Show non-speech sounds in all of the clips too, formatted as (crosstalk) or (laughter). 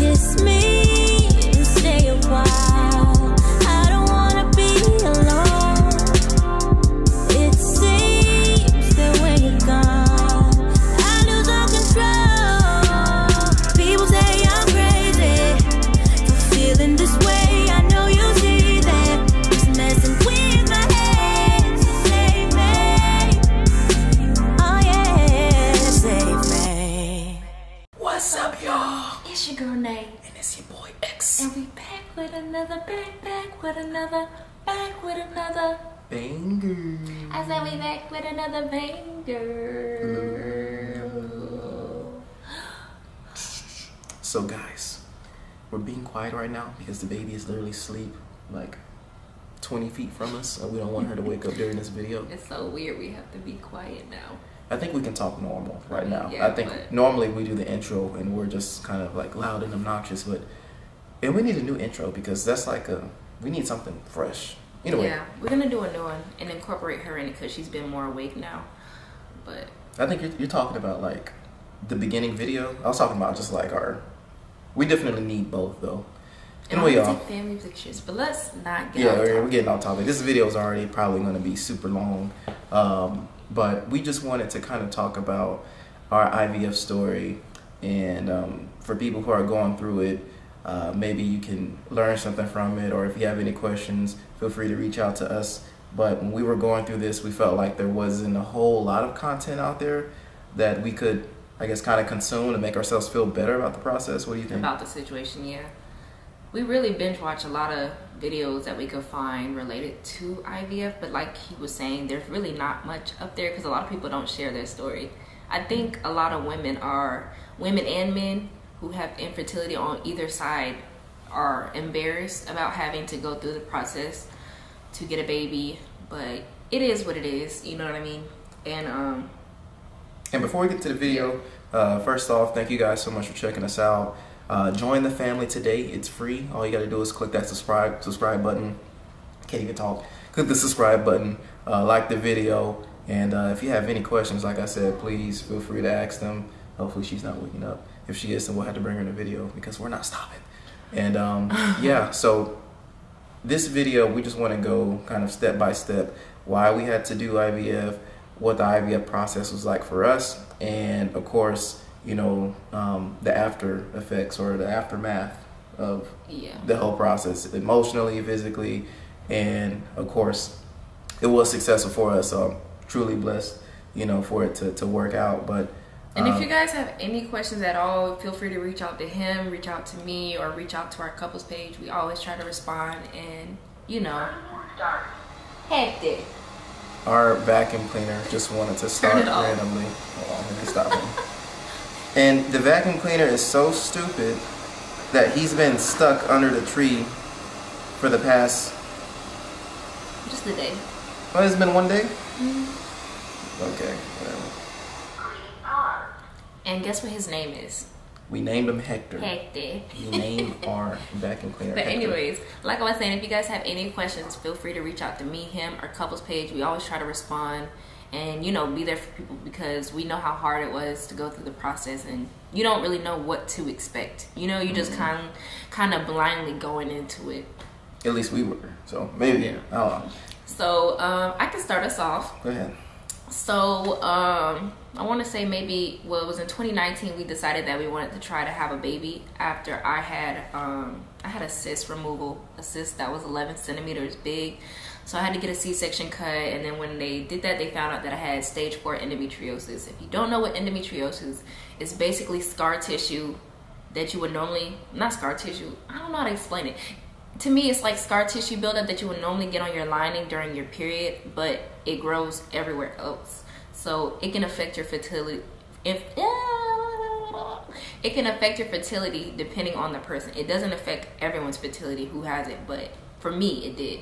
Kiss me with another, back with another. Banger. I said we back with another banger. So, guys, we're being quiet right now because the baby is literally asleep like 20 feet from us, and we don't want her to wake up during this video. (laughs) It's so weird we have to be quiet now. I think we can talk normal right now. Yeah, I think but- normally we do the intro and we're just kind of like loud and obnoxious, but and we need a new intro because that's like a we need something fresh. Anyway, Yeah, we're gonna do a new one and incorporate her in it because she's been more awake now. But I think you're, you're talking about like the beginning video. I was talking about just like our. We definitely need both though. and Anyway, y'all. take family pictures. But let's not get Yeah, we're, we're getting off topic. This video is already probably going to be super long, um, but we just wanted to kind of talk about our IVF story, and um, for people who are going through it, uh, maybe you can learn something from it, or if you have any questions, feel free to reach out to us. But when we were going through this, we felt like there wasn't a whole lot of content out there that we could, I guess, kind of consume to make ourselves feel better about the process. What do you think? about the situation. Yeah, we really binge watch a lot of videos that we could find related to IVF. But like he was saying, there's really not much up there because a lot of people don't share their story. I think a lot of women are women and men who have infertility on either side are embarrassed about having to go through the process to get a baby. But it is what it is. You know what I mean? And um, And before we get to the video, uh, first off, thank you guys so much for checking us out. Uh, join the family today. It's free. All you got to do is click that subscribe subscribe button. Can't even talk. Click the subscribe button. Uh, like the video. And uh, if you have any questions, like I said, please feel free to ask them. Hopefully she's not waking up. If she is, then we'll have to bring her in the video because we're not stopping. And um, (laughs) yeah, so this video, we just want to go kind of step by step why we had to do IVF, what the IVF process was like for us, and of course, you know, um, the after effects or the aftermath of yeah. the whole process, emotionally, physically, and of course, it was successful for us. So I'm truly blessed, you know, for it to, to work out. But And if um, you guys have any questions at all, feel free to reach out to him, reach out to me, or reach out to our couples page. We always try to respond and, you know, hectic. our vacuum cleaner just wanted to start randomly. Hold on, let me stop him. And the vacuum cleaner is so stupid that he's been stuck under the tree for the past. Just the day. Well, it's been one day. Mm-hmm. Okay, whatever. And guess what his name is? We named him Hector. Hectic. We named (laughs) our vacuum cleaner. But Hector. anyways, like I was saying, if you guys have any questions, feel free to reach out to me, him, or couples page. We always try to respond and you know be there for people because we know how hard it was to go through the process and you don't really know what to expect. You know, you just kind kind of blindly going into it. At least we were. So maybe. Yeah. I don't know. So um, I can start us off. Go ahead. So um, I want to say maybe well it was in 2019 we decided that we wanted to try to have a baby after I had um, I had a cyst removal, a cyst that was 11 centimeters big. So I had to get a C-section cut, and then when they did that, they found out that I had stage four endometriosis. If you don't know what endometriosis is, basically scar tissue that you would normally not scar tissue. I don't know how to explain it. To me, it's like scar tissue buildup that you would normally get on your lining during your period, but it grows everywhere else. So it can affect your fertility. If it can affect your fertility depending on the person. It doesn't affect everyone's fertility who has it, but for me, it did.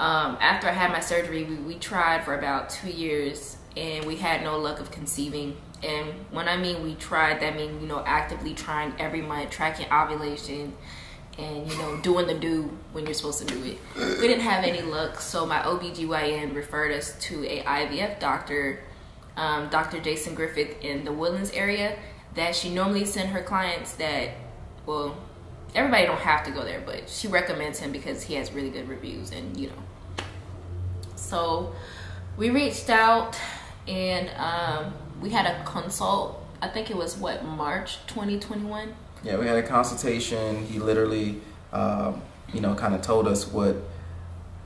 Um, after I had my surgery, we, we tried for about two years and we had no luck of conceiving. And when I mean we tried, that mean, you know, actively trying every month, tracking ovulation and, you know, doing the do when you're supposed to do it. We didn't have any luck, so my OBGYN referred us to a IVF doctor, um, Dr. Jason Griffith in the Woodlands area, that she normally sent her clients that well, everybody don't have to go there, but she recommends him because he has really good reviews and you know. So we reached out and um, we had a consult. I think it was what March 2021. Yeah, we had a consultation. He literally, um, you know, kind of told us what,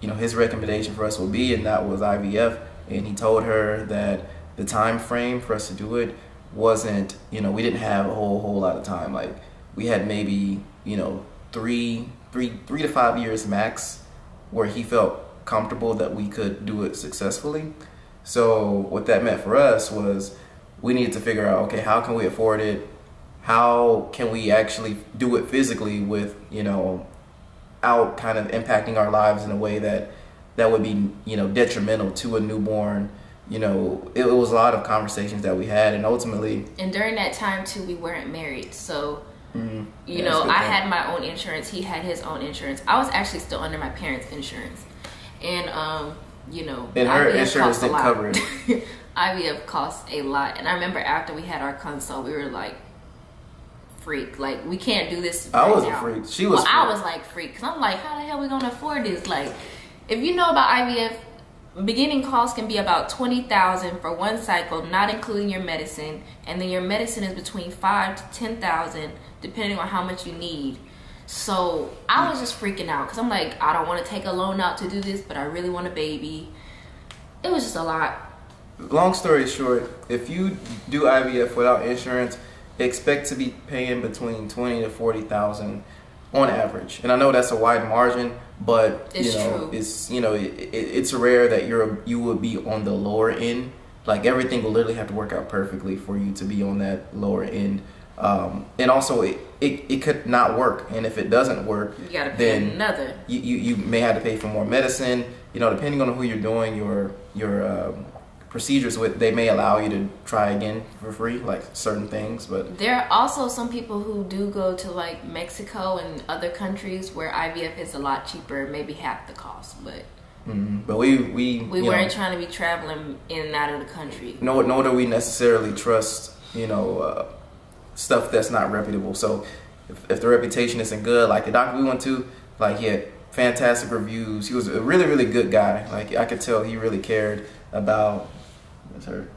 you know, his recommendation for us would be, and that was IVF. And he told her that the time frame for us to do it wasn't, you know, we didn't have a whole whole lot of time. Like we had maybe, you know, three three three to five years max, where he felt comfortable that we could do it successfully. So what that meant for us was we needed to figure out, okay, how can we afford it? How can we actually do it physically with you know out kind of impacting our lives in a way that that would be you know detrimental to a newborn you know it, was a lot of conversations that we had and ultimately And during that time too, we weren't married, so mm, you yeah, know that's a good I point. had my own insurance. He had his own insurance. I was actually still under my parents' insurance, and um, you know, And her IVF insurance didn't cover it. (laughs) IVF costs a lot, and I remember after we had our consult, we were like, "Freak! Like we can't do this." I right was a freak. She was Well, I was like freak because I'm like, how the hell we gonna afford this? Like, if you know about IVF, beginning costs can be about twenty thousand for one cycle, not including your medicine, and then your medicine is between five to ten thousand, depending on how much you need. So I was just freaking out because I'm like, I don't want to take a loan out to do this, but I really want a baby. It was just a lot. long story short, if you do IVF without insurance, expect to be paying between twenty to forty thousand on average. And I know that's a wide margin, but It's you know, true. it's you know, it, it, it's rare that you're you would be on the lower end. Like everything will literally have to work out perfectly for you to be on that lower end. Um, and also, it, it, it could not work. And if it doesn't work, You gotta pay then another. you, you, you may have to pay for more medicine. You know, depending on who you're doing your your um, procedures with, they may allow you to try again for free, like certain things. But There are also some people who do go to like Mexico and other countries where IVF is a lot cheaper, maybe half the cost. But mm, but we we we weren't know, trying to be traveling in and out of the country. nor nor do we necessarily trust you know uh, stuff that's not reputable. So if, if the reputation isn't good, like the doctor we went to, like he had fantastic reviews. He was a really really good guy. Like I could tell he really cared about. That's her.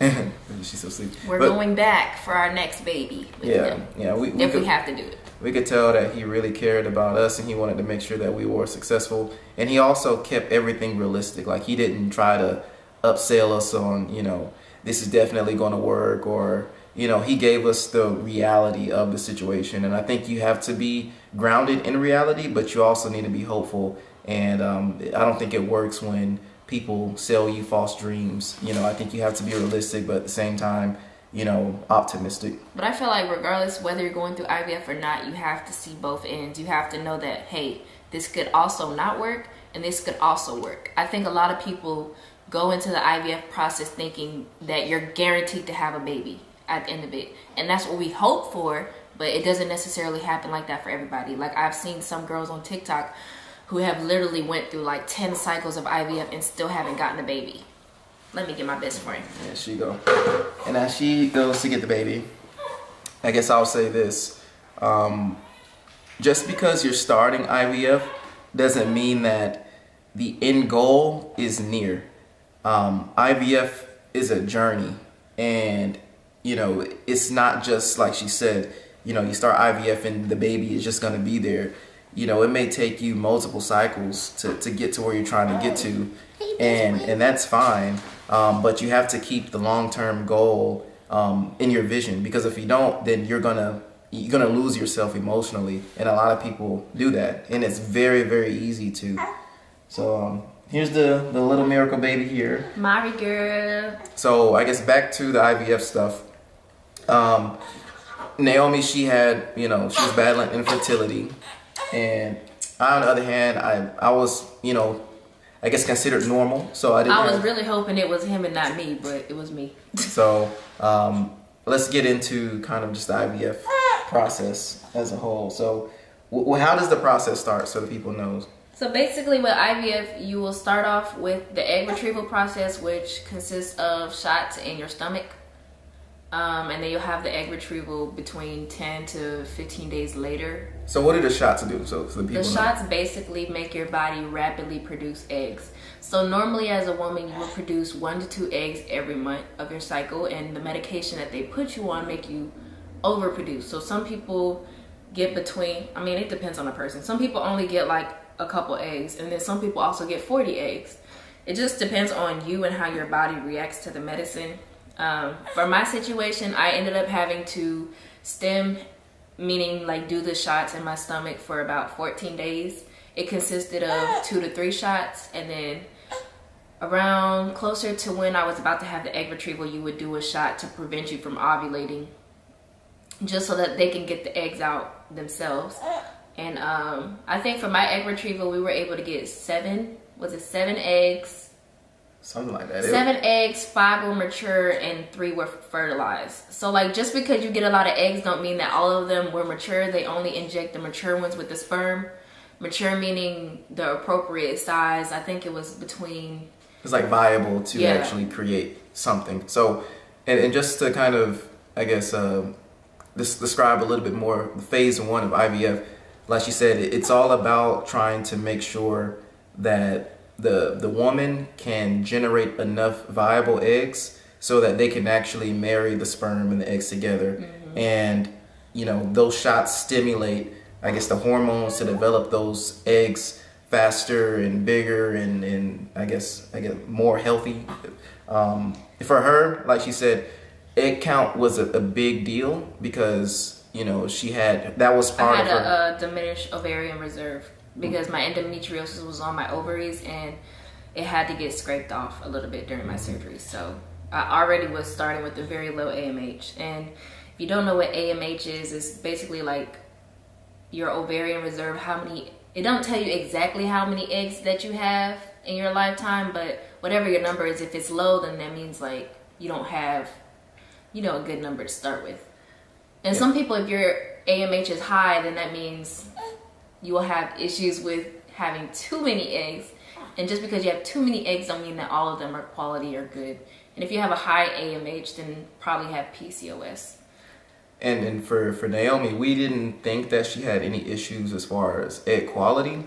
(laughs) She's so sweet. We're But- going back for our next baby with Yeah, him yeah. We, we if could, we have to do it. we could tell that he really cared about us and he wanted to make sure that we were successful. And he also kept everything realistic. Like he didn't try to upsell us on, you know, this is definitely going to work or, you know, he gave us the reality of the situation. And I think you have to be grounded in reality, but you also need to be hopeful. And um, I don't think it works when people sell you false dreams. You know, I think you have to be realistic, but at the same time, you know, optimistic. But I feel like regardless whether you're going through IVF or not, you have to see both ends. You have to know that hey, this could also not work and this could also work. I think a lot of people go into the IVF process thinking that you're guaranteed to have a baby at the end of it. And that's what we hope for, but it doesn't necessarily happen like that for everybody. Like I've seen some girls on TikTok who have literally went through like 10 cycles of IVF and still haven't gotten a baby. Let me get my best friend. There she go. And as she goes to get the baby, I guess I'll say this. Um, just because you're starting IVF doesn't mean that the end goal is near. Um, IVF is a journey, and you know it's not just like she said. You know, you start IVF and the baby is just gonna be there. You know, it may take you multiple cycles to, to get to where you're trying to get to, and and that's fine. Um, but you have to keep the long term goal um, in your vision because if you don't, then you're gonna you're gonna lose yourself emotionally, and a lot of people do that, and it's very very easy to. So um, here's the the little miracle baby here. Mari girl. So I guess back to the IVF stuff. Um, Naomi, she had, you know, she was battling infertility, and I, on the other hand, I I was, you know, I guess considered normal, so I didn't. I was have- really hoping it was him and not me, but it was me. (laughs) so um, let's get into kind of just the IVF process as a whole. So, w- how does the process start, so people knows? So basically, with IVF, you will start off with the egg retrieval process, which consists of shots in your stomach. Um, and then you'll have the egg retrieval between 10 to 15 days later. So what do the shots do? So, so the people The know. shots basically make your body rapidly produce eggs. So normally as a woman you will produce one to two eggs every month of your cycle and the medication that they put you on make you overproduce. So some people get between I mean it depends on the person. Some people only get like a couple eggs and then some people also get 40 eggs. It just depends on you and how your body reacts to the medicine. Um, for my situation, I ended up having to stim meaning like do the shots in my stomach for about 14 days. It consisted of two to three shots, and then around closer to when I was about to have the egg retrieval, you would do a shot to prevent you from ovulating, just so that they can get the eggs out themselves. And um, I think for my egg retrieval, we were able to get seven. Was it seven eggs? Something like that. Seven eggs, five were mature, and three were fertilized. So, like, just because you get a lot of eggs, don't mean that all of them were mature. They only inject the mature ones with the sperm. Mature meaning the appropriate size. I think it was between. it's like viable to Yeah. actually create something. So, and, and just to kind of, I guess, uh, des- describe a little bit more, phase one of IVF, like you said, it's all about trying to make sure that the the woman can generate enough viable eggs so that they can actually marry the sperm and the eggs together, and you know those shots stimulate, I guess, the hormones to develop those eggs faster and bigger and, and I guess I guess more healthy. Um, for her, like she said, egg count was a, a big deal because you know she had that was I part had of her. a, a diminished ovarian reserve because my endometriosis was on my ovaries and it had to get scraped off a little bit during my mm-hmm. surgery. So I already was starting with a very low AMH. And if you don't know what AMH is, it's basically like your ovarian reserve, how many, it don't tell you exactly how many eggs that you have in your lifetime, but whatever your number is, if it's low, then that means like you don't have, you know, a good number to start with. And some people, if your AMH is high, then that means you will have issues with having too many eggs. And just because you have too many eggs don't mean that all of them are quality or good. And if you have a high AMH, then probably have PCOS. And and for for Naomi, we didn't think that she had any issues as far as egg quality,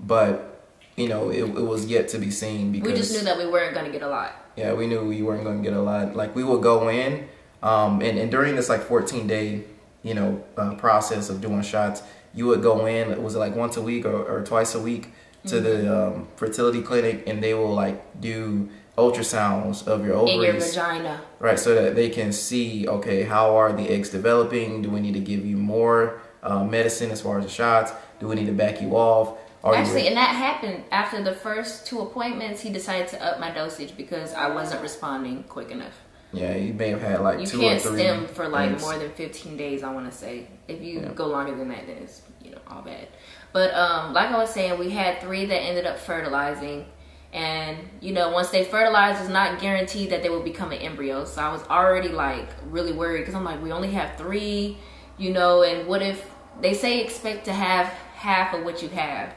but you know it, it was yet to be seen because We just knew that we weren't going to get a lot. yeah we knew we weren't going to get a lot. Like we would go in, um, and and during this like 14 day you know uh, process of doing shots, you would go in. Was it like once a week or, or twice a week to Mm-hmm. the um, fertility clinic, and they will like do ultrasounds of your In your ovaries. vagina. Right, so that they can see, okay, how are the eggs developing? Do we need to give you more uh, medicine as far as the shots? Do we need to back you off? Are Actually, you, and that happened after the first two appointments. He decided to up my dosage because I wasn't responding quick enough. Yeah, you may have had like You two can't or three. stim for like more than 15 days, I want to say. If you Yeah. go longer than that, then it's, you know, all bad. But um, like I was saying, we had three that ended up fertilizing. And, you know, once they fertilize, it's not guaranteed that they will become an embryo. So I was already like really worried because I'm like, we only have three, you know, and what if they say expect to have half of what you have?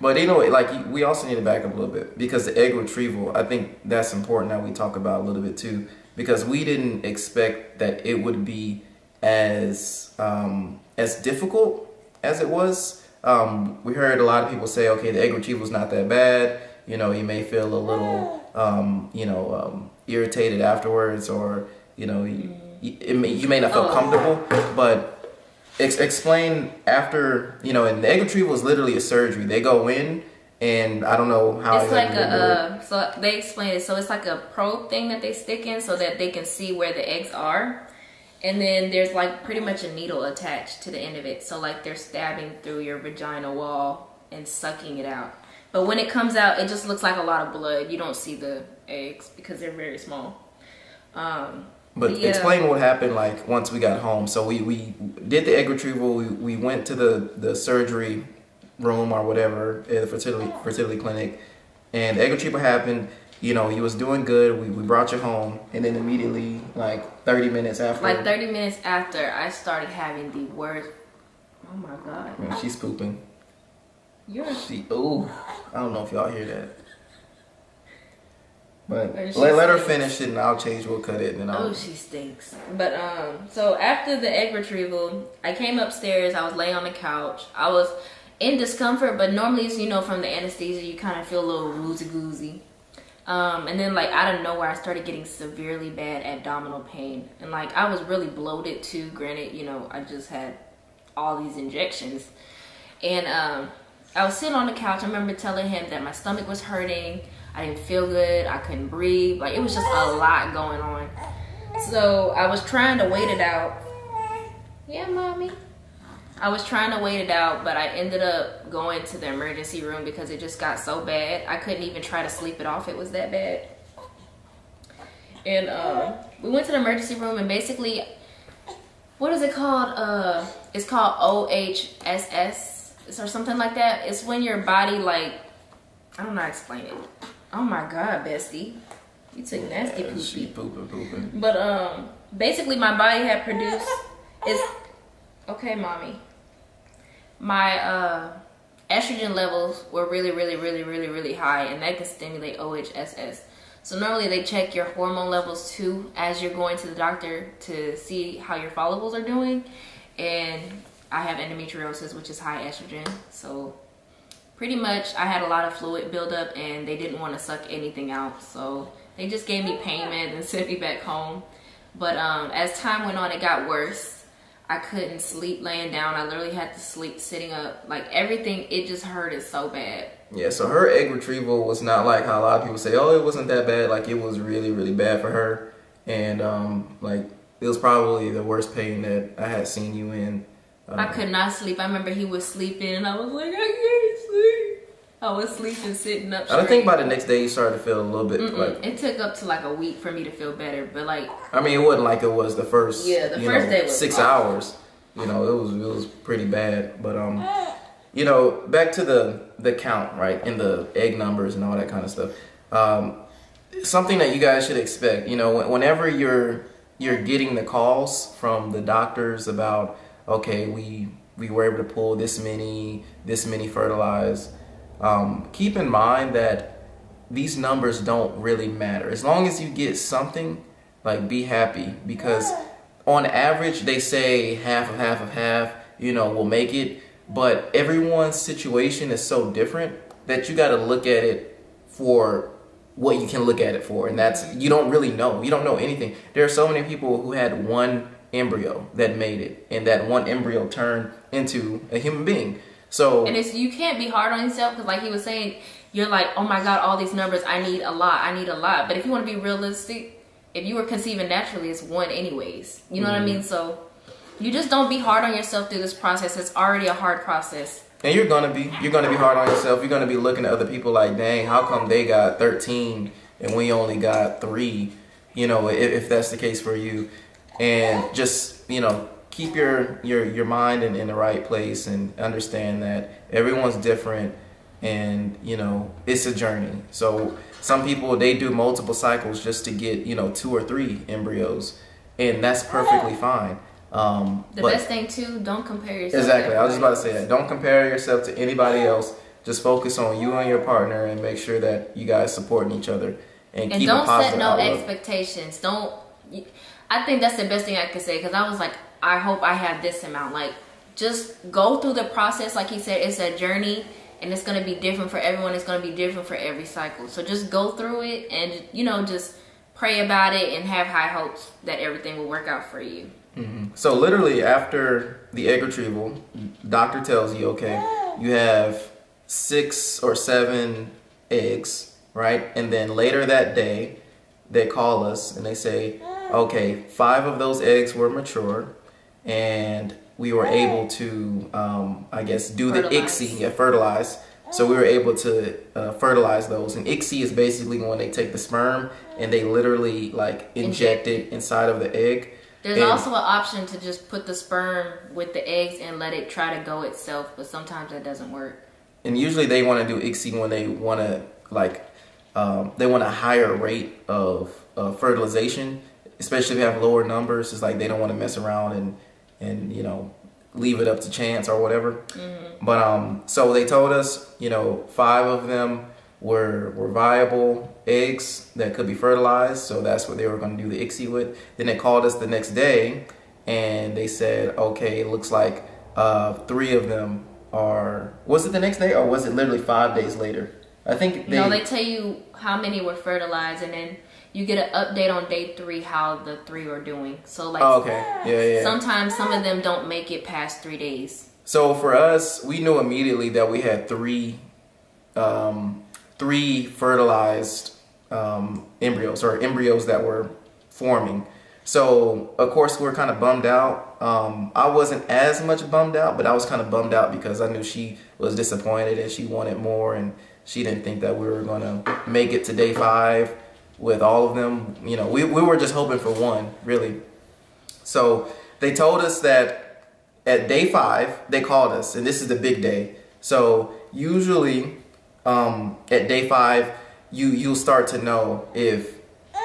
But you know, like we also need to back up a little bit because the egg retrieval, I think that's important that we talk about a little bit too, because we didn't expect that it would be as um, as difficult as it was. Um, we heard a lot of people say, okay, the egg retrieval is not that bad. You know, you may feel a little, um, you know, um, irritated afterwards, or you know, you, may, you may not feel Oh. comfortable, but Ex- explain after you know, and the egg retrieval is literally a surgery. They go in, and I don't know how it's like exactly they do it. a uh, so they explain it so it's like a probe thing that they stick in so that they can see where the eggs are and then there's like pretty much a needle attached to the end of it so like they're stabbing through your vagina wall and sucking it out but when it comes out it just looks like a lot of blood you don't see the eggs because they're very small um But yeah. explain what happened like once we got home. So we, we did the egg retrieval. We, we went to the, the surgery room or whatever at the fertility fertility clinic, and the egg retrieval happened. You know, he was doing good. We, we brought you home, and then immediately, like thirty minutes after, like 30 minutes after i started having the worst oh my god Man, she's pooping. you're She ooh, I don't know if y'all hear that. But let, let her finish it and I'll change. We'll cut it and then I'll. Oh, she stinks. But um, so after the egg retrieval, I came upstairs. I was laying on the couch. I was in discomfort, but normally, it's, you know, from the anesthesia, you kind of feel a little woozy goozy. Um, and then like out of nowhere, I started getting severely bad abdominal pain, and like I was really bloated too. Granted, you know, I just had all these injections, and um, I was sitting on the couch. I remember telling him that my stomach was hurting. I didn't feel good. I couldn't breathe. Like it was just a lot going on. So I was trying to wait it out. Yeah, mommy. I was trying to wait it out, but I ended up going to the emergency room because it just got so bad. I couldn't even try to sleep it off. It was that bad. And um, we went to the emergency room, and basically, what is it called? Uh, it's called OHSS or something like that. It's when your body like I don't know how to explain it. Oh my god, bestie, you took nasty Yeah, poopy. she pooping, pooping. But um, basically, my body had produced is okay, mommy. My uh estrogen levels were really, really, really, really, really high, and that can stimulate OHSS. So normally they check your hormone levels too as you're going to the doctor to see how your follicles are doing. And I have endometriosis, which is high estrogen. So pretty much I had a lot of fluid buildup and they didn't want to suck anything out. So they just gave me pain meds and (laughs) sent me back home. But um, as time went on, it got worse. I couldn't sleep laying down. I literally had to sleep sitting up. Like everything, it just hurted so bad. Yeah, so her egg retrieval was not like how a lot of people say, oh, it wasn't that bad. Like, it was really, really bad for her. And, um, like, it was probably the worst pain that I had seen you in. Um, I could not sleep. I remember he was sleeping and I was like, I can't sleep. I was sleeping sitting up. I think by the next day you started to feel a little bit Mm-mm. like, it took up to like a week for me to feel better, but like I mean, it wasn't like it was the first, Yeah, the you first know, day was six awful. hours. You know, it was, it was pretty bad. But, um, you know, back to the, the count, right? And the egg numbers and all that kind of stuff. Um, something that you guys should expect. You know, whenever you're you're getting the calls from the doctors about, okay, we we were able to pull this many, this many fertilized. Um, keep in mind that these numbers don't really matter. As long as you get something. Like, be happy. Because on average they say half of half of half. You know, will make it, but everyone's situation is so different that you got to look at it for what you can look at it for. And that's you don't really know. You don't know anything. There are so many people who had one embryo that made it. And that one embryo turned into a human being so And it's you can't be hard on yourself because, like he was saying, you're like, oh my god, all these numbers, I need a lot, I need a lot. But if you want to be realistic, if you were conceiving naturally, it's one anyways. You know what I mm-hmm. mean? So you just don't be hard on yourself through this process. It's already a hard process. and you're gonna be you're gonna be hard on yourself you're gonna be looking at other people like dang how come they got 13 and we only got three you know if, if that's the case for you and just you know keep your your your mind in, in the right place and understand that everyone's different and you know it's a journey so some people they do multiple cycles just to get you know two or three embryos and that's perfectly fine um The best thing too, don't compare yourself. to Exactly. I was just about to say that. Don't compare yourself to anybody else. Just focus on you and your partner and make sure that you guys supporting each other and, and keep don't positive set no outlook. expectations don't i think that's the best thing i could say because i was like i hope i have this amount. Like just go through the process. Like he said it's a journey and it's going to be different for everyone. It's going to be different for every cycle. So just go through it and you know just pray about it and have high hopes that everything will work out for you. Mm-hmm. So literally after the egg retrieval, doctor tells you, okay, you have six or seven eggs, right? And then later that day, they call us and they say, okay, five of those eggs were mature, and we were able to, um, I guess, do the ICSI, yeah, fertilize. So we were able to uh, fertilize those, and ICSI is basically when they take the sperm and they literally like inject it inside of the egg. there's And- also an option to just put the sperm with the eggs and let it try to go itself but sometimes that doesn't work and usually they want to do ICSI when they want to like um, they want a higher rate of uh, fertilization, especially if you have lower numbers. It's like they don't want to mess around and and you know leave it up to chance or whatever. But um, so they told us, you know, five of them were were viable eggs that could be fertilized. So that's what they were going to do the ICSI with. Then they called us the next day and they said, okay, it looks like uh, three of them are. Was it the next day or was it literally five days later? I think they. no, they tell you how many were fertilized, and then you get an update on day three how the three are doing. So like, oh, okay. Yeah, yeah. sometimes some of them don't make it past three days. So for us, we knew immediately that we had three, um, three fertilized um, embryos or embryos that were forming. So of course we're kind of bummed out. Um, I wasn't as much bummed out, but I was kind of bummed out because I knew she was disappointed and she wanted more, and she didn't think that we were gonna make it to day five with all of them. You know, we we were just hoping for one, really. So they told us that at day five, they called us, and this is the big day. So usually um, at day five, you you'll start to know if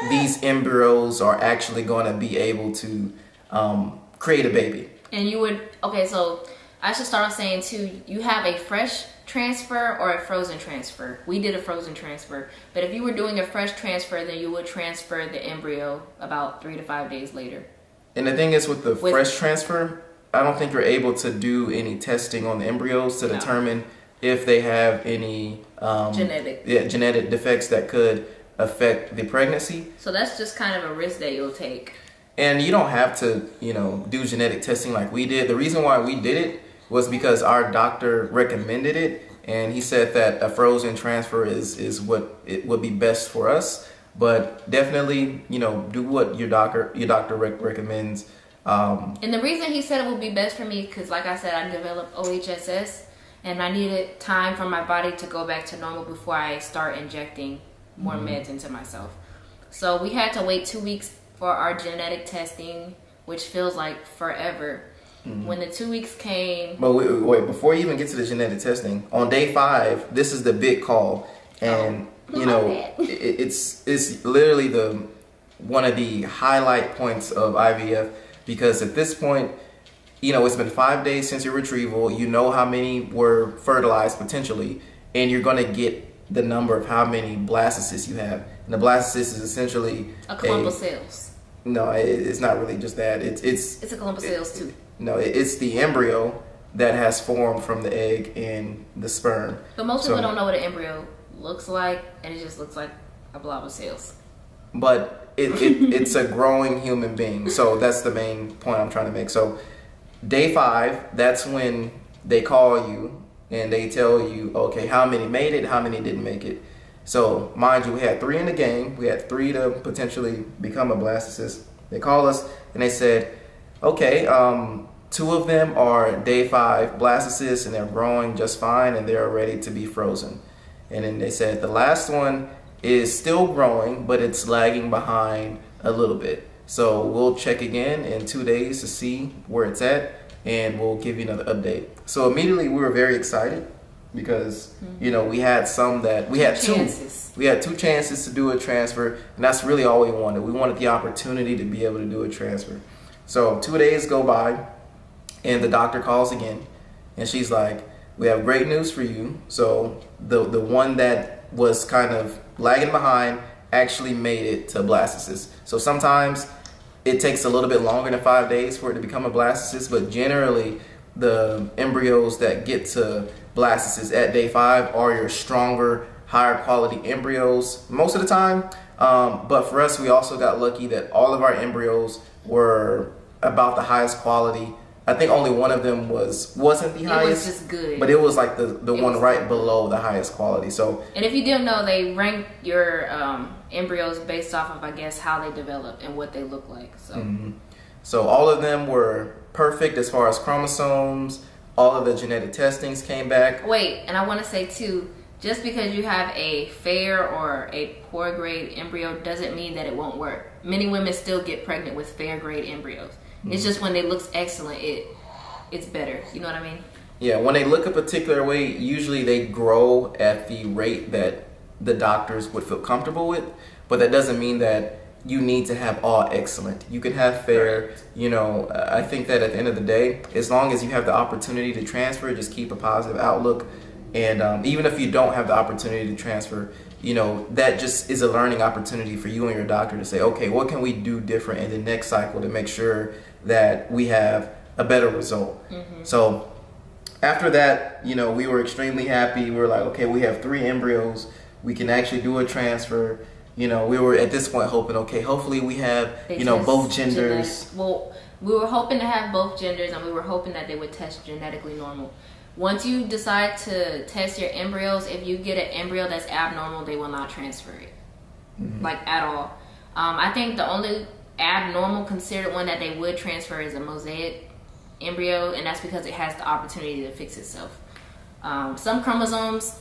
these embryos are actually going to be able to um, create a baby. And you would okay, so I should start off saying too, you have a fresh transfer or a frozen transfer. We did a frozen transfer, but if you were doing a fresh transfer, then you would transfer the embryo about three to five days later. And the thing is, with the With- fresh transfer, I don't think you're able to do any testing on the embryos to No. determine if they have any um, Genetic. yeah, genetic defects that could affect the pregnancy. So that's just kind of a risk that you'll take. And you don't have to, you know, do genetic testing like we did. The reason why we did it was because our doctor recommended it, and he said that a frozen transfer is is what it would be best for us. But definitely, you know, do what your doctor your doctor rec- recommends. Um, And the reason he said it would be best for me, because like I said, I developed OHSS, and I needed time for my body to go back to normal before I start injecting more meds into myself. So we had to wait two weeks for our genetic testing, which feels like forever. Mm-hmm. When the two weeks came, But wait, wait, before you even get to the genetic testing, on day five, this is the big call, and Oh, you know, it, it's it's literally the one of the highlight points of IVF because at this point, you know, it's been five days since your retrieval. You know how many were fertilized potentially, and you're gonna get the number of how many blastocysts you have. And the blastocyst is essentially a clump of cells. no, it, it's not really just that. It's it's It's a clump of cells too. No, it- it's the embryo that has formed from the egg and the sperm. But most So- people don't know what an embryo looks like, and it just looks like a blob of cells. But it, it (laughs) it's a growing human being. So that's the main point I'm trying to make. So day five, that's when they call you and they tell you, okay, how many made it, how many didn't make it. So mind you, we had three in the game. We had three to potentially become a blastocyst. They call us and they said, okay, um, two of them are day five blastocysts and they're growing just fine and they're ready to be frozen. And then they said the last one is still growing, but it's lagging behind a little bit. So we'll check again in two days to see where it's at, and we'll give you another update. So immediately we were very excited because mm-hmm. you know we had some that we had two Chances. we had two chances to do a transfer, and that's really all we wanted. We wanted the opportunity to be able to do a transfer. So two days go by, and the doctor calls again, and she's like, "We have great news for you. So the the one that was kind of lagging behind actually made it to blastocyst. So sometimes it takes a little bit longer than five days for it to become a blastocyst, but generally the embryos that get to blastocyst at day five are your stronger, higher quality embryos most of the time. Um, but for us, we also got lucky that all of our embryos were about the highest quality. I think only one of them was wasn't the It highest, was just good. but it was like the the It one right below the highest quality. So And if you didn't know, they rank your um, embryos based off of, I guess, how they develop and what they look like. So Mm-hmm. So all of them were perfect as far as chromosomes. All of the genetic testings came back. wait, and I want to say too, just because you have a fair or a poor grade embryo doesn't mean that it won't work. Many women still get pregnant with fair grade embryos. It's just when it looks excellent, it it's better. You know what I mean? Yeah, when they look a particular way, usually they grow at the rate that the doctors would feel comfortable with. But that doesn't mean that you need to have all excellent. You can have fair. You know, I think that at the end of the day, as long as you have the opportunity to transfer, just keep a positive outlook. And um, even if you don't have the opportunity to transfer, you know that just is a learning opportunity for you and your doctor to say, okay, what can we do different in the next cycle to make sure that we have a better result. So after that, you know, we were extremely happy. We were like, okay, we have three embryos. We can actually do a transfer. You know, we were at this point hoping, okay, hopefully we have, They you know, both genders. genetic- Well, we were hoping to have both genders, and we were hoping that they would test genetically normal. Once you decide to test your embryos, if you get an embryo that's abnormal, they will not transfer it, Mm-hmm. like at all. Um, I think the only abnormal considered one that they would transfer is a mosaic embryo, and that's because it has the opportunity to fix itself. Um, some chromosomes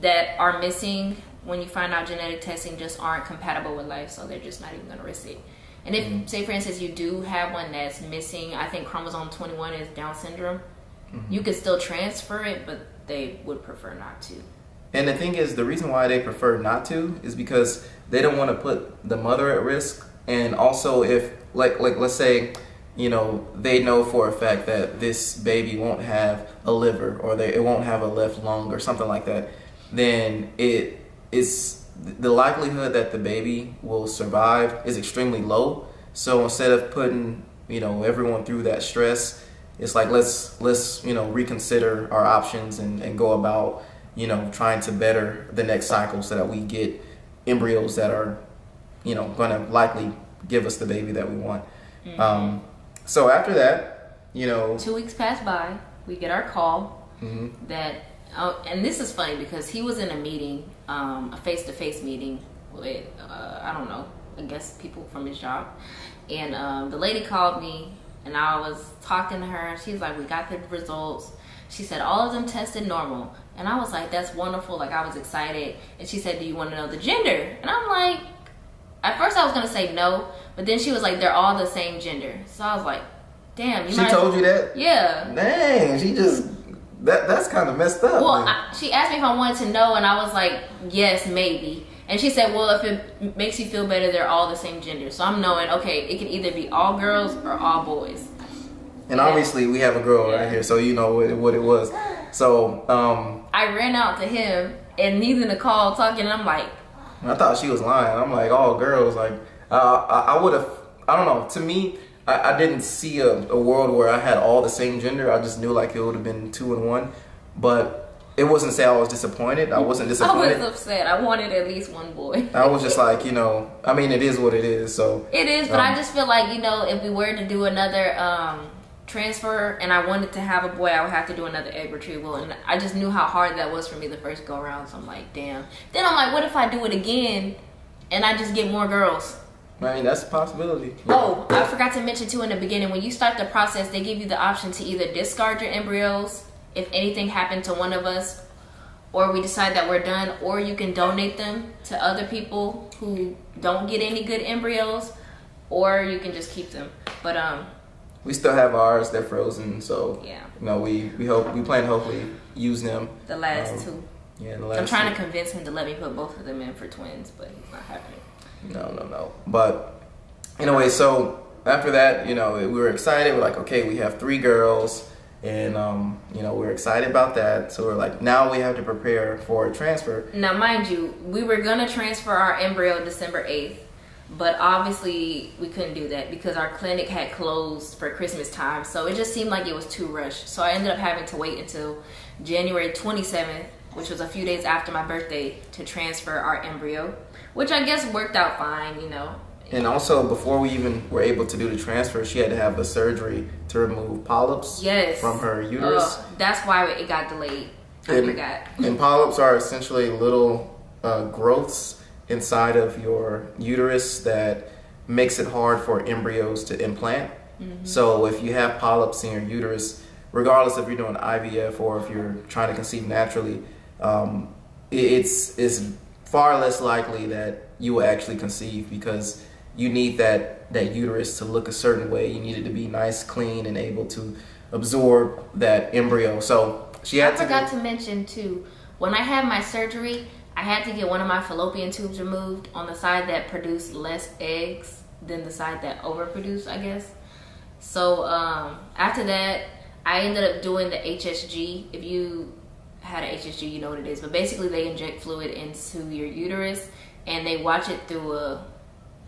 that are missing when you find out genetic testing just aren't compatible with life, so they're just not even going to risk it. And if, say, for instance, you do have one that's missing, I think chromosome 21 is Down syndrome, you could still transfer it, but they would prefer not to. And the thing is, the reason why they prefer not to is because they don't want to put the mother at risk. And also, if like like let's say, you know, they know for a fact that this baby won't have a liver or they, it won't have a left lung or something like that, then it is the likelihood that the baby will survive is extremely low. So instead of putting you know everyone through that stress, it's like let's let's you know reconsider our options and, and go about you know trying to better the next cycle so that we get embryos that are you know going to likely give us the baby that we want. Um, so after that, you know, Two weeks pass by, we get our call mhm, that, oh, and this is funny because he was in a meeting, um, a face to face meeting with, uh, I don't know, I guess people from his job. And um, the lady called me and I was talking to her. She's like, We got the results. She said, All of them tested normal. And I was like, That's wonderful. Like, I was excited. And she said, Do you want to know the gender? And I'm like, At first I was going to say no, but then she was like, They're all the same gender. So I was like, Damn, you she told you that. Yeah. Dang, she just that that's kind of messed up. Well. I, she asked me if I wanted to know, and I was like, yes, maybe. And she said, well, if it makes you feel better, they're all the same gender. So I'm knowing, okay, it can either be all girls or all boys. and obviously we have a girl Yeah. right here, so you know what it, what it was. So um, I ran out to him, and he's in the call talking, and I'm like, I thought she was lying. I'm like, all girls. Like, uh, I, I would have. I don't know. To me, I, I didn't see a, a world where I had all the same gender. I just knew like it would have been two and one. But it wasn't to say I was disappointed. I wasn't disappointed. I was upset. I wanted at least one boy. I was just like, you know, I mean, it is what it is. So It is, but Um, I just feel like you know, if we were to do another um, transfer, and I wanted to have a boy, I would have to do another egg retrieval, and I just knew how hard that was for me the first go around. So I'm like, damn. Then I'm like, what if I do it again, and I just get more girls? I mean, that's a possibility. Oh, I forgot to mention too in the beginning. When you start the process, they give you the option to either discard your embryos if anything happened to one of us, or we decide that we're done, or you can donate them to other people who don't get any good embryos, or you can just keep them. But um, We still have ours. They're frozen. So yeah, you know, we we hope we plan to hopefully use them. the last Um, two. Yeah, the last I'm trying two. to convince him to let me put both of them in for twins, but it's not happening. No, no, no. But anyway, so after that, you know, we were excited. We're like, okay, we have three girls, and um, you know, we're excited about that. So we're like, now we have to prepare for a transfer. Now, mind you, we were gonna transfer our embryo December 8th, but obviously we couldn't do that because our clinic had closed for Christmas time. So it just seemed like it was too rushed. So I ended up having to wait until January 27th, which was a few days after my birthday, to transfer our embryo, which I guess worked out fine, you know. And also, before we even were able to do the transfer, she had to have a surgery to remove polyps Yes. from her uterus. That's why it got delayed. And- And polyps are essentially little uh, growths inside of your uterus that makes it hard for embryos to implant. So if you have polyps in your uterus, regardless if you're doing IVF or if you're trying to conceive naturally, um, it's it's far less likely that you will actually conceive because you need that that uterus to look a certain way. You need it to be nice, clean, and able to absorb that embryo. So she had I to. forgot to mention too, when I had my surgery, I had to get one of my fallopian tubes removed on the side that produced less eggs than the side that overproduced, I guess. So um, after that, I ended up doing the HSG. If you had an HSG, you know what it is. But basically, they inject fluid into your uterus, and they watch it through a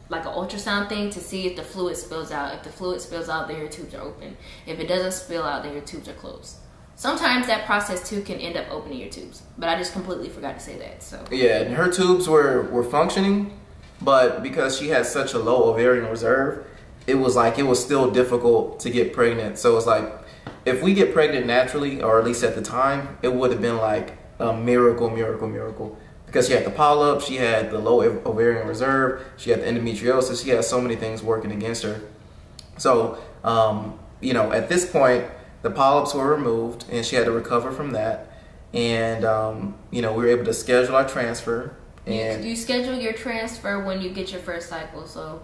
like an ultrasound thing to see if the fluid spills out. If the fluid spills out, then your tubes are open. If it doesn't spill out, then your tubes are closed. Sometimes that process too can end up opening your tubes, but I just completely forgot to say that. So Yeah, and her tubes were were functioning, but because she had such a low ovarian reserve, it was like it was still difficult to get pregnant. So it's like if we get pregnant naturally, or at least at the time, it would have been like a miracle, miracle, miracle. Because she had the polyp, she had the low ovarian reserve, she had the endometriosis, she had so many things working against her. So, um, you know, at this point, the polyps were removed and she had to recover from that. And, um, you know, we were able to schedule our transfer. And you, you schedule your transfer when you get your first cycle. So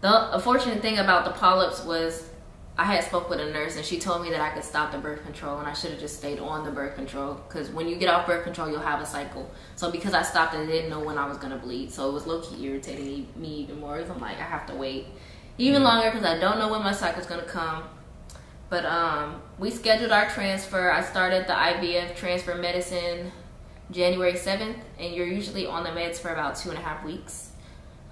the unfortunate thing about the polyps was I had spoke with a nurse and she told me that I could stop the birth control and I should have just stayed on the birth control because when you get off birth control you'll have a cycle. So because I stopped, and didn't know when I was gonna bleed. So it was low key irritating me, me even more. I'm like I have to wait even longer because I don't know when my cycle's gonna come. But um, we scheduled our transfer. I started the IVF transfer medicine January 7th, and you're usually on the meds for about two and a half weeks.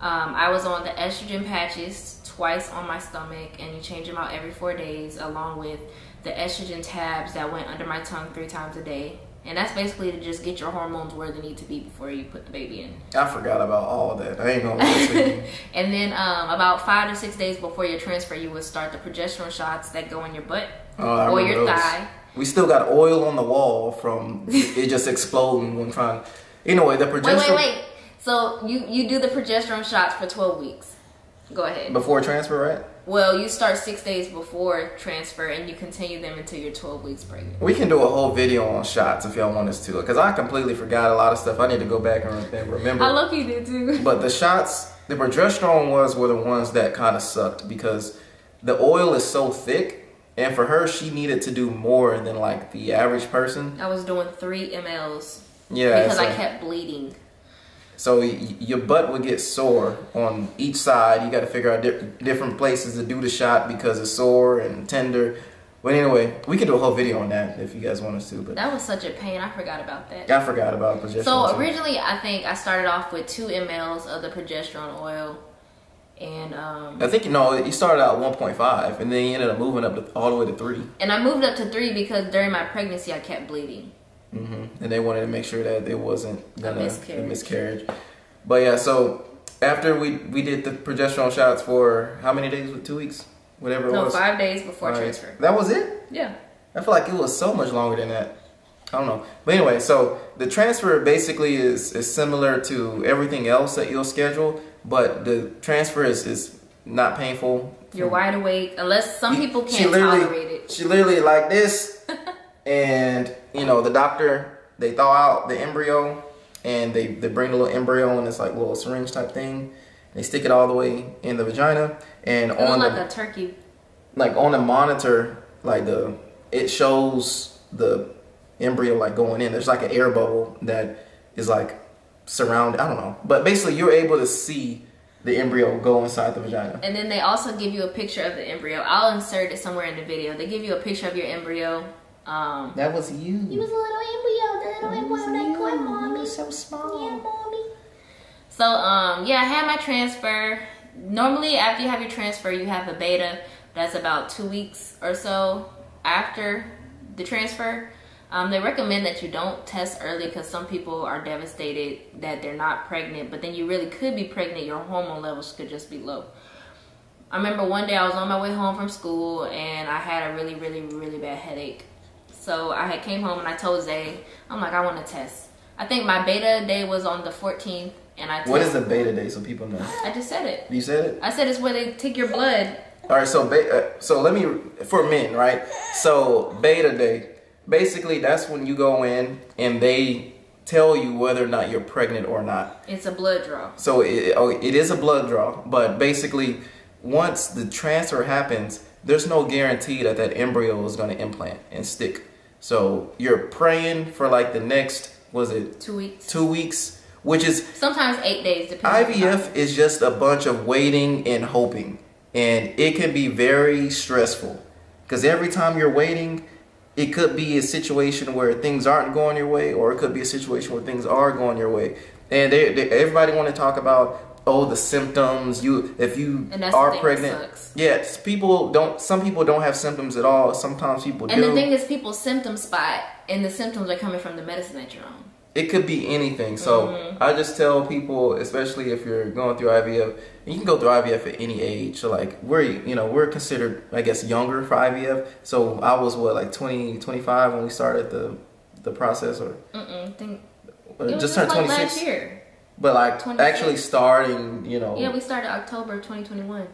Um, I was on the estrogen patches twice on my stomach, and you change them out every four days, along with the estrogen tabs that went under my tongue three times a day. And that's basically to just get your hormones where they need to be before you put the baby in. I forgot about all that. I ain't gonna lie to you. (laughs) and then um, about five to six days before your transfer, you would start the progesterone shots that go in your butt Oh, or your those. thigh. We still got oil on the wall from it just exploding when trying. Anyway, the progesterone Wait, wait, wait. So you you do the progesterone shots for 12 weeks. Go ahead. before transfer, right? Well, you start six days before transfer, and you continue them until you're 12 weeks pregnant. We can do a whole video on shots if y'all want us to, because I completely forgot a lot of stuff. I need to go back and remember. I love you did too. But the shots, the progesterone ones were the ones that kind of sucked because the oil is so thick, and for her, she needed to do more than like the average person. I was doing three mLs Yeah, because I kept bleeding. So y- your butt would get sore on each side. You got to figure out di- different places to do the shot because it's sore and tender. But anyway, we can do a whole video on that if you guys want us to. But That was such a pain. I forgot about that. I forgot about progesterone. So originally, I think I started off with two mLs of the progesterone oil, and um, I think you know you started out 1.5 and then you ended up moving up to, all the way to three. and I moved up to three because during my pregnancy I kept bleeding. Hmm And they wanted to make sure that it wasn't gonna miscarriage. a miscarriage. But yeah, so after we we did the progesterone shots for how many days? Two weeks, whatever it No, was. five days before transfer. That was it. Yeah. I feel like it was so much longer than that. I don't know. But anyway, so the transfer basically is, is similar to everything else that you'll schedule, but the transfer is, is not painful. You're wide awake, unless some people can't tolerate it. She literally like this, and you know the doctor they thaw out the embryo, and they they bring the little embryo and it's like a little syringe type thing. They stick it all the way in the vagina, and on like the a turkey. like on the monitor, like the it shows the embryo like going in. There's like an air bubble that is like surrounded. I don't know, but basically you're able to see the embryo go inside the vagina. And then they also give you a picture of the embryo. I'll insert it somewhere in the video. They give you a picture of your embryo. Um, That was you. you was a little embryo, the little embryo that good, mommy. so small. Yeah, mommy. So, um, yeah, I had my transfer. Normally, after you have your transfer, you have a beta. That's about two weeks or so after the transfer. Um, they recommend that you don't test early because some people are devastated that they're not pregnant, but then you really could be pregnant. Your hormone levels could just be low. I remember one day I was on my way home from school and I had a really, really, really bad headache. So I had came home and I told Zay, I'm like, I want to test. I think my beta day was on the 14th, and I. What is the beta day so people know? I just said it. You said it. I said it's where they take your blood. All right, so uh, so let me for men, right? So beta day, basically that's when you go in and they tell you whether or not you're pregnant or not. It's a blood draw. So it, oh, it is a blood draw, but basically once the transfer happens, there's no guarantee that that embryo is going to implant and stick. So you're praying for like the next was it Two weeks. two weeks, which is Sometimes eight days. Depending on IVF is just a bunch of waiting and hoping, and it can be very stressful because every time you're waiting, it could be a situation where things aren't going your way, or it could be a situation where things are going your way. And they, they everybody want to talk about oh the symptoms. You if you And that's the are pregnant, yes, people don't. Some people don't have symptoms at all. Sometimes people And do. the thing is, people symptom spot, and the symptoms are coming from the medicine that you're on. it could be anything. So Mm-hmm. I just tell people, especially if you're going through IVF, you can go through IVF at any age. So like we're you know we're considered I guess younger for IVF. So I was what like 20, 25 when we started the the process, or Mm-mm. Think uh, just turned like twenty last year. But like 26. actually starting, you know, Yeah, we started October 2021.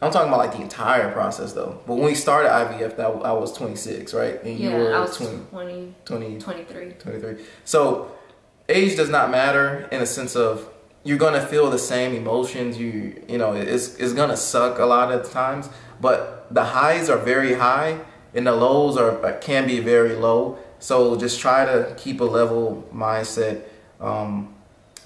I'm talking about like the entire process though. But when we started IVF, that I was 26, right? And you Yeah, were I was 20, 20, 20 23. 23. So age does not matter in a sense of you're gonna feel the same emotions. You you know it's it's gonna suck a lot of times, but the highs are very high and the lows are can be very low. So just try to keep a level mindset. Um,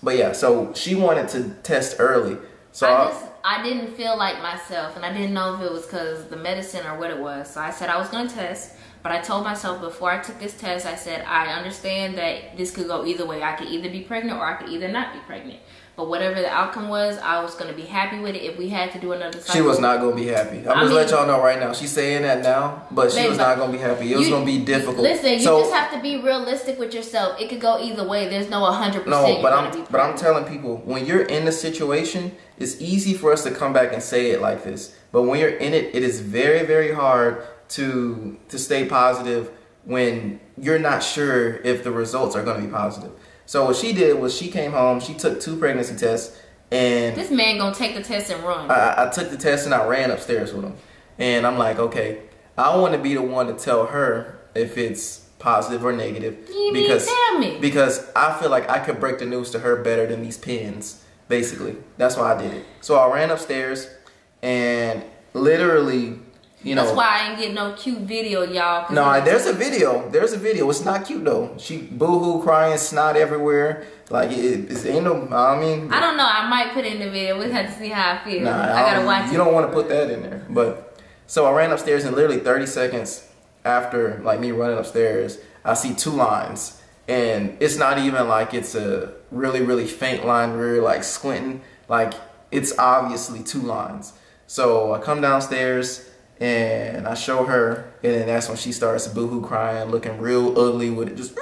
but yeah, so she wanted to test early. So I just I didn't feel like myself, and I didn't know if it was because the medicine or what it was. So I said I was going to test, but I told myself before I took this test, I said I understand that this could go either way. I could either be pregnant or I could either not be pregnant. But whatever the outcome was, I was going to be happy with it. If we had to do another cycle, She was not gonna be happy. I'm I just let y'all know right now. She's saying that now, but she was not gonna be happy. It was You- gonna be difficult. Listen, you so, just have to be realistic with yourself. It could go either way. There's no 100%. no, but I'm but I'm telling people when you're in the situation, it's easy for us to come back and say it like this. But when you're in it, it is very very hard to to stay positive when you're not sure if the results are gonna be positive. So what she did was she came home, she took two pregnancy tests, and This man gonna take the test and run. I, I took the test and I ran upstairs with him. And I'm like, okay, I want to be the one to tell her if it's positive or negative. You because tell me. because I feel like I could break the news to her better than these pins. Basically, that's why I did it. So I ran upstairs and literally, you know, That's why I ain't getting no cute video, y'all. no, I'm- there's a video. There's a video. It's not cute though. She boohoo crying, snot everywhere. Like it, it's ain't no. I mean, I don't know. I might put it in the video. We have to see how I feel. Nah, I gotta watch You it. don't want to put that in there. But so I ran upstairs, and literally 30 seconds after like me running upstairs, I see two lines, and it's not even like it's a really really faint line you're like squinting. Like it's obviously two lines. So I come downstairs and I show her, and then that's when she starts boohoo crying, looking real ugly with it, just.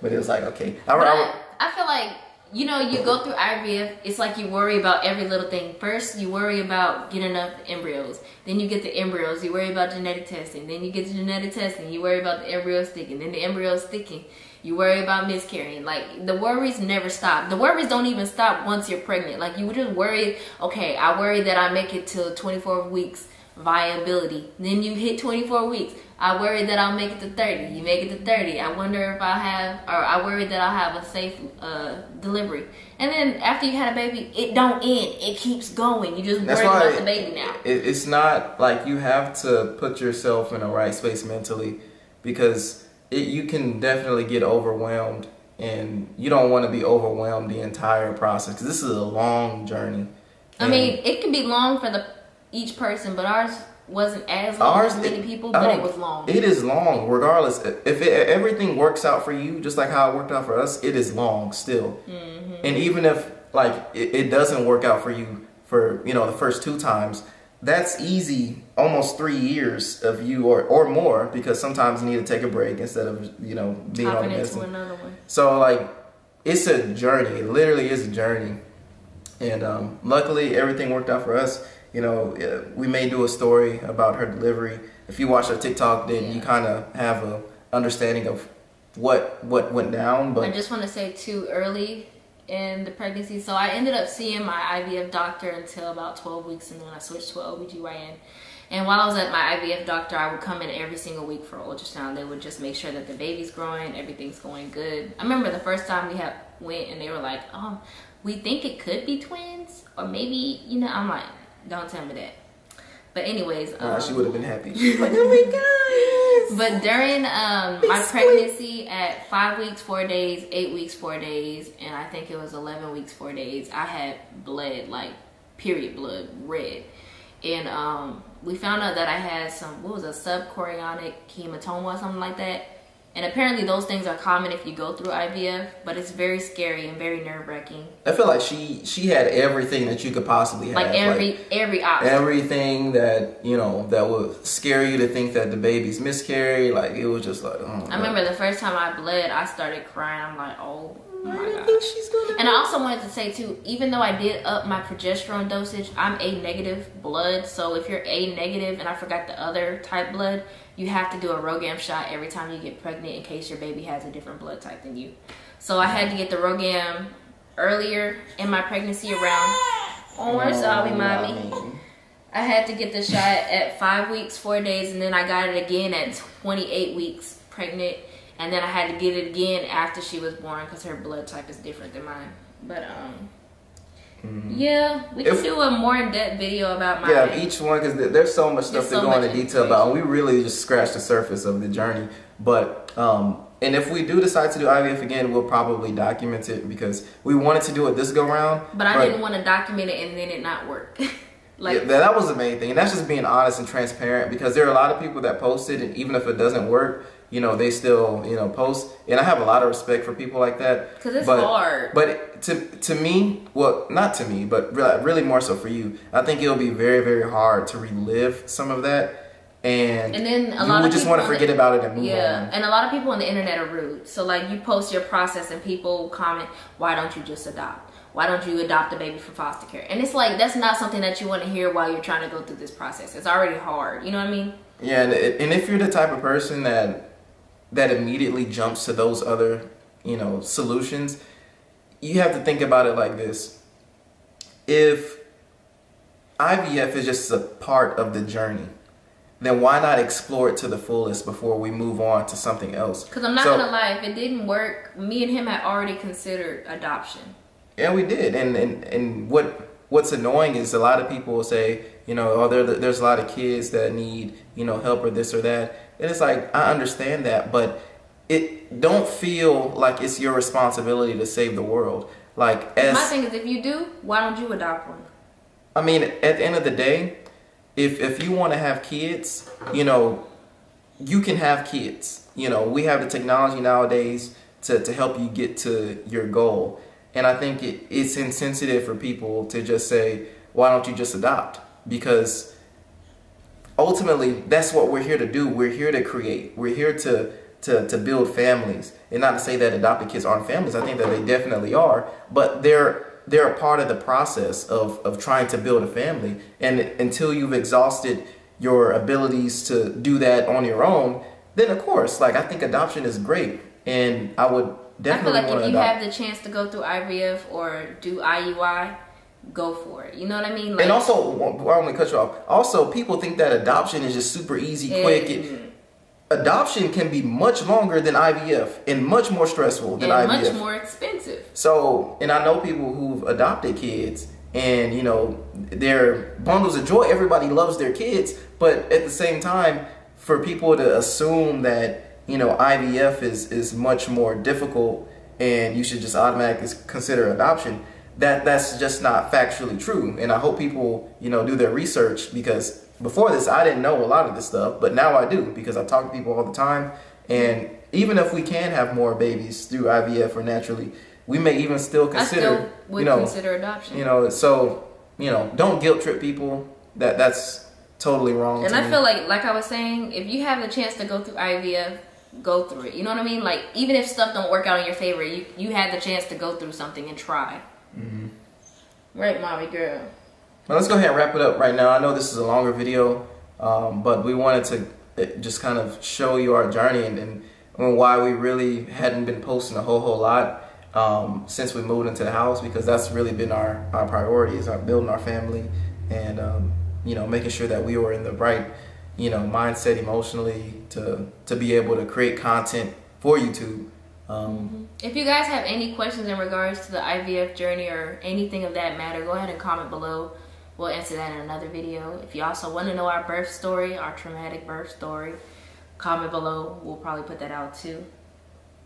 But it was like okay. I, I, I, I feel like you know you go through IVF. It's like you worry about every little thing. First, you worry about getting enough embryos. Then you get the embryos. You worry about genetic testing. Then you get the genetic testing. You worry about the embryo sticking. Then the embryo sticking. You worry about miscarrying. Like the worries never stop. The worries don't even stop once you're pregnant. Like you would just worry. Okay, I worry that I make it to 24 weeks viability. Then you hit 24 weeks. I worry that I'll make it to 30. You make it to 30. I wonder if I'll have, or I worry that I'll have a safe uh, delivery. And then after you had a baby, it don't end. It keeps going. You just That's worry why about the baby now. It, it's not like you have to put yourself in the right space mentally because it, you can definitely get overwhelmed and you don't want to be overwhelmed the entire process because this is a long journey. I mean, it can be long for the each person, but ours wasn't as long ours as many it- people, but it was long. It is long, regardless. If it, everything works out for you, just like how it worked out for us, it is long still. Mm-hmm. And even if like it, it doesn't work out for you for you know the first two times, that's easy. Almost three years of you or or more because sometimes you need to take a break instead of you know being on the Hopping into another one. So like, it's a journey. It literally is a journey. And um, luckily, everything worked out for us. You know, uh, we may do a story about her delivery. If you watch her TikTok, then you kind of have a understanding of what what went down. But I just want to say too early in the pregnancy. So I ended up seeing my IVF doctor until about 12 weeks, and then I switched to an OBGYN. And while I was at my IVF doctor, I would come in every single week for ultrasound. They would just make sure that the baby's growing, everything's going good. I remember the first time we had went, and they were like, "Oh, we think it could be twins, or maybe you know." I'm like, "Don't tell me that." But anyways, uh, she um, would have been happy. She's (laughs) like, oh my god. but during um, my split. pregnancy, at five weeks, four days, eight weeks, four days, and I think it was 11 weeks, four days, I had bled, like period blood, red. And um, we found out that I had some what was a subchorionic hematoma or something like that. And apparently those things are common if you go through IVF, but it's very scary and very nerve wracking. I feel like she she had everything that you could possibly have. Like every every option. everything that you know that would scare you to think that the baby's miscarried. Like it was just like. Oh, I remember the first time I bled, I started crying. I'm like, oh I my don't think she's gonna. And I also wanted to say too, even though I did up my progesterone dosage, I'm A negative blood. So if you're A negative and I forgot the other type blood, you have to do a RhoGAM shot every time you get pregnant in case your baby has a different blood type than you. So I had to get the RhoGAM earlier in my pregnancy around. Oh, we're sorry, mommy. I had to get the shot at five weeks, four days, and then I got it again at 28 weeks pregnant. And then I had to get it again after she was born because her blood type is different than mine. But um, yeah, we can If- do a more in depth video about my. Yeah, each one because there's so much stuff to so go into detail about. And we really just scratched the surface of the journey. But um, and if we do decide to do IVF again, we'll probably document it because we wanted to do it this go round. but I didn't want to document it and then it not work. (laughs) like yeah, that, was the main thing, and that's just being honest and transparent because there are a lot of people that posted, and even if it doesn't work, you know, they still you know post. And I have a lot of respect for people like that 'Cause it's but, hard. But to to me, well, not to me, but really, really more so for you, I think it'll be very very hard to relive some of that. And, And then a you lot would of just want to on the- forget about it and move on. Yeah, on. and a lot of people on the internet are rude. So like you post your process and people comment, "Why don't you just adopt? Why don't you adopt a baby from foster care?" And it's like that's not something that you want to hear while you're trying to go through this process. It's already hard. You know what I mean? Yeah, and, and if you're the type of person that that immediately jumps to those other, you know, solutions, you have to think about it like this. If IVF is just a part of the journey, then why not explore it to the fullest before we move on to something else? Because I'm not So- gonna lie, if it didn't work, me and him had already considered adoption. Yeah, we did, and and and what what's annoying is a lot of people will say, you know, oh, there there's a lot of kids that need you know help or this or that, and it's like I understand that, but it don't feel like it's your responsibility to save the world. Like My thing is, if you do, why don't you adopt one? I mean, at the end of the day, if if you want to have kids, you know, you can have kids. You know, we have the technology nowadays to, to help you get to your goal. And I think it, it's insensitive for people to just say, why don't you just adopt? Because ultimately, that's what we're here to do. We're here to create. We're here to, to, to build families. And not to say that adopted kids aren't families. I think that they definitely are. But they're they're a part of the process of, of trying to build a family. And until you've exhausted your abilities to do that on your own, then of course, like I think adoption is great. And I would definitely I feel like if you adopt. have the chance to go through IVF or do IUI, go for it. You know what I mean? Like, and also, well, I only cut you off. Also, people think that adoption is just super easy, quick. It- and, adoption can be much longer than IVF and much more stressful than and IVF. much more expensive. So, and I know people who've adopted kids, and you know, they're bundles of joy. Everybody loves their kids, but at the same time, for people to assume that you know IVF is is much more difficult and you should just automatically consider adoption, that that's just not factually true. And I hope people you know do their research because before this I didn't know a lot of this stuff, but now I do because I talk to people all the time. And even if we can have more babies through IVF or naturally, we may even still consider still would you know consider adoption. you know so you know don't guilt trip people that that's totally wrong and I me. feel like, like I was saying, if you have the chance to go through IVF, go through it. You know what I mean? Like, even if stuff don't work out in your favor, you you had the chance to go through something and try. Mm-hmm. Right, mommy girl. Now let's go ahead and wrap it up right now. I know this is a longer video, um, but we wanted to uh, just kind of show you our journey and, and, and why we really hadn't been posting a whole whole lot um, since we moved into the house because that's really been our, our priority is our building our family and um, you know making sure that we were in the right you know mindset emotionally to to be able to create content for YouTube. Um, If you guys have any questions in regards to the IVF journey or anything of that matter, go ahead and comment below. We'll answer that in another video. If you also want to know our birth story, our traumatic birth story, comment below. We'll probably put that out too.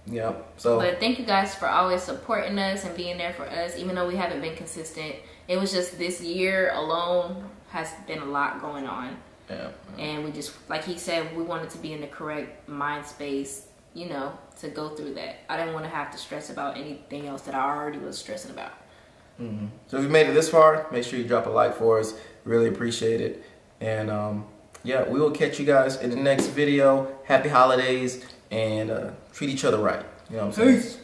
yeah. So But thank you guys for always supporting us and being there for us, even though we haven't been consistent. It was just this year alone has been a lot going on. Yeah. and we just like he said we wanted to be in the correct mind space you know to go through that i didn't want to have to stress about anything else that i already was stressing about hmm So if you made it this far, make sure you drop a like for us. Really appreciate it. And um, yeah, we will catch you guys in the next video. Happy holidays and uh, treat each other right. You know what I'm saying? Peace.